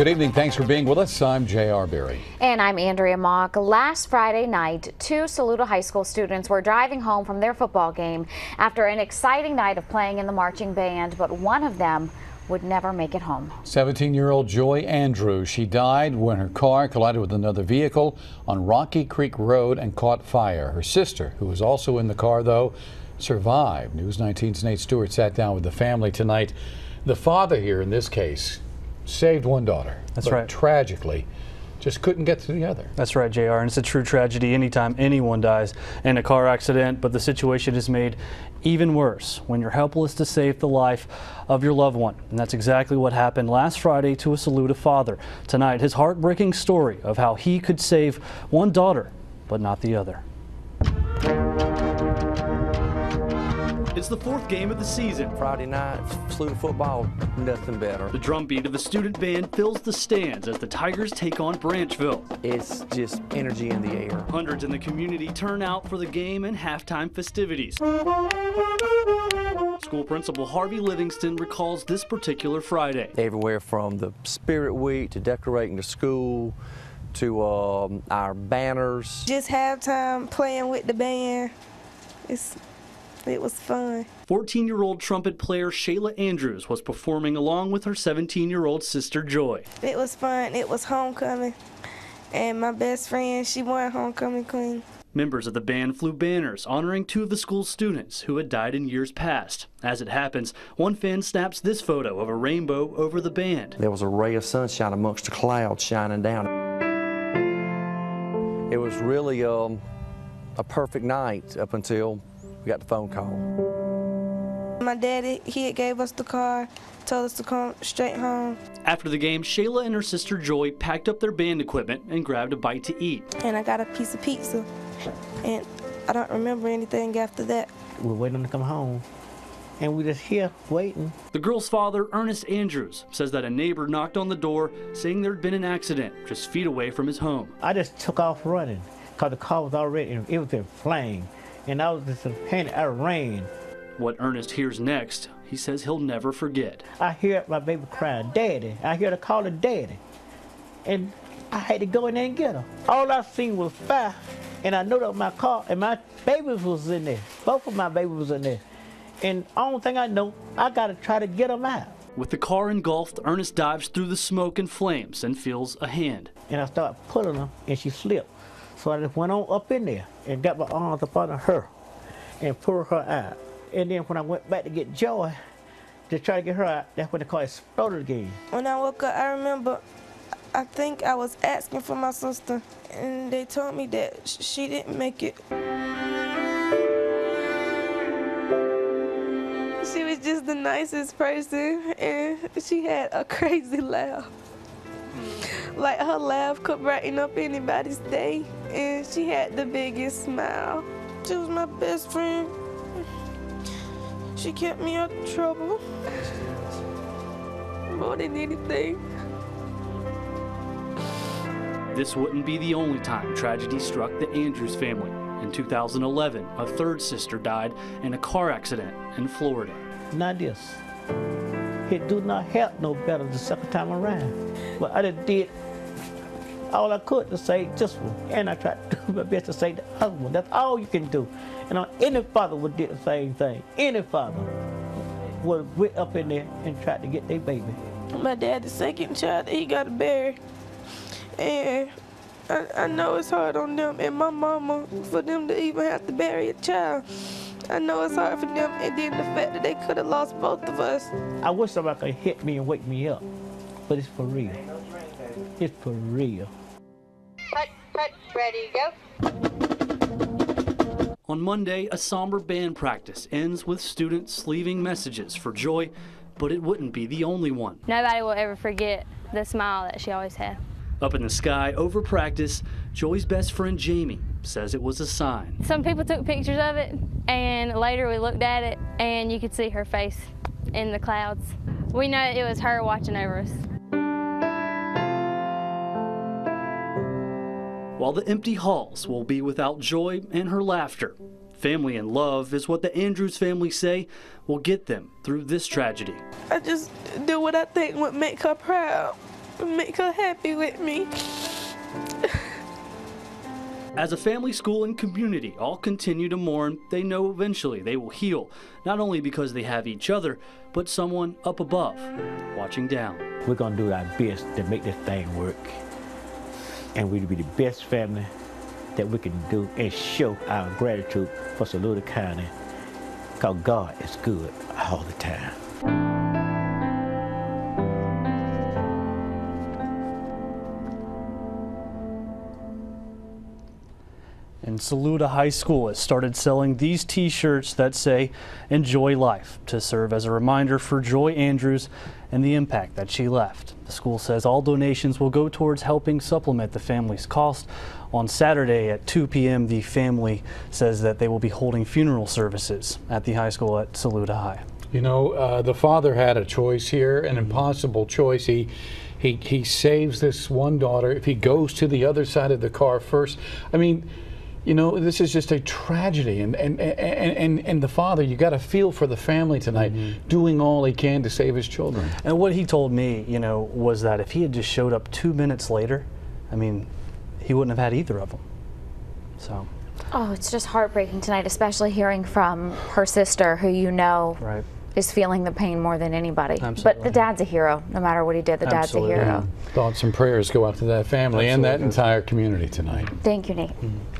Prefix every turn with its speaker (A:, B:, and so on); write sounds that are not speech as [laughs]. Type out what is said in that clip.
A: Good evening. Thanks for being with us. I'm J.R. Berry.
B: And I'm Andrea Mock. Last Friday night, two Saluda High School students were driving home from their football game after an exciting night of playing in the marching band, but one of them would never make it home.
A: 17-year-old Joye Andrews. She died when her car collided with another vehicle on Rocky Creek Road and caught fire. Her sister, who was also in the car, though, survived. News 19's Nate Stewart sat down with the family tonight. The father here in this case saved one daughter.
C: That's right.
A: Tragically, just couldn't get to the other.
C: That's right, JR. And it's a true tragedy anytime anyone dies in a car accident, but the situation is made even worse when you're helpless to save the life of your loved one. And that's exactly what happened last Friday to a Saluda father. Tonight, his heartbreaking story of how he could save one daughter, but not the other. It's the fourth game of the season.
D: Friday night, Saluda football, nothing better.
C: The drumbeat of the student band fills the stands as the Tigers take on Branchville.
D: It's just energy in the air.
C: Hundreds in the community turn out for the game and halftime festivities. School principal Harvey Livingston recalls this particular Friday.
D: Everywhere from the Spirit Week to decorating the school to um, our banners.
E: Just halftime playing with the band. It's it was fun.
C: 14 year old trumpet player Shayla Andrews was performing along with her 17 year old sister Joye.
E: It was fun. It was homecoming. And my best friend, she won homecoming queen.
C: Members of the band flew banners honoring two of the school's students who had died in years past. As it happens, one fan snaps this photo of a rainbow over the band.
D: There was a ray of sunshine amongst the clouds shining down. It was really um, a perfect night up until we got the phone call.
E: My daddy, he gave us the car, told us to come straight home.
C: After the game, Shayla and her sister Joye packed up their band equipment and grabbed a bite to eat.
E: And I got a piece of pizza. And I don't remember anything after that.
F: We're waiting to come home. And we're just here waiting.
C: The girl's father, Ernest Andrews, says that a neighbor knocked on the door saying there'd been an accident just feet away from his home.
F: I just took off running because the car was already, it was in flame. And I was just panic. I ran.
C: What Ernest hears next, he says he'll never forget.
F: I hear my baby crying, Daddy. I hear her calling Daddy. And I had to go in there and get her. All I seen was fire. And I know that my car and my babies was in there. Both of my babies was in there. And only thing I know, I got to try to get them out.
C: With the car engulfed, Ernest dives through the smoke and flames and feels a hand.
F: And I start pulling her, and she slipped. So I just went on up in there and got my arms up under her and pulled her out. And then when I went back to get Joye to try to get her out, that's when the car exploded again.
E: When I woke up, I remember, I think I was asking for my sister, and they told me that she didn't make it. She was just the nicest person, and she had a [laughs] crazy laugh. Like her laugh could brighten up anybody's day, and she had the biggest smile. She was my best friend. She kept me out of trouble more than anything.
C: This wouldn't be the only time tragedy struck the Andrews family. In 2011, a third sister died in a car accident in Florida.
F: Not this. It do not help no better the second time around. But I just did all I could to say this one, and I tried to do my best to say the other one. That's all you can do. And any father would do the same thing. Any father would went up in there and tried to get their baby.
E: My dad, the second child, he got to bury. And I, I know it's hard on them and my mama for them to even have to bury a child. I know it's hard for them, and then the fact that they could have lost both of us.
F: I wish somebody could hit me and wake me up, but it's for real. It's for real.
G: Cut, cut, ready, go.
C: On Monday, a somber band practice ends with students leaving messages for Joye, but it wouldn't be the only one.
H: Nobody will ever forget the smile that she always had.
C: Up in the sky, over practice, Joye's best friend Jamie says it was a sign.
H: Some people took pictures of it, and later we looked at it, and you could see her face in the clouds. We know it was her watching over us.
C: While the empty halls will be without joy and her laughter, family and love is what the Andrews family say will get them through this tragedy.
E: I just do what I think would make her proud. make her happy with me. [laughs]
C: As a family, school, and community all continue to mourn, they know eventually they will heal, not only because they have each other, but someone up above watching down.
F: We're gonna do our best to make this thing work. And we'll be the best family that we can do and show our gratitude for Saluda County. Because God is good all the time.
C: Saluda High School has started selling these t-shirts that say Enjoy Life to serve as a reminder for Joye Andrews and the impact that she left. The school says all donations will go towards helping supplement the family's cost. On Saturday at 2 p.m., the family says that they will be holding funeral services at the high school at Saluda High.
A: You know, uh, the father had a choice here, an impossible choice. He, he, he saves this one daughter. If he goes to the other side of the car first, I mean, you know, this is just a tragedy. And and and and, and the father, you got to feel for the family tonight, mm-hmm. doing all he can to save his children.
C: And what he told me, you know, was that if he had just showed up two minutes later, I mean, he wouldn't have had either of them. So,
B: Oh, it's just heartbreaking tonight, especially hearing from her sister, who you know
C: right.
B: is feeling the pain more than anybody. But the dad's a hero. No matter what he did, the
C: Absolutely.
B: dad's a hero.
A: Thoughts and prayers go out to that family and that entire community tonight.
B: Thank you, Nate. Mm-hmm.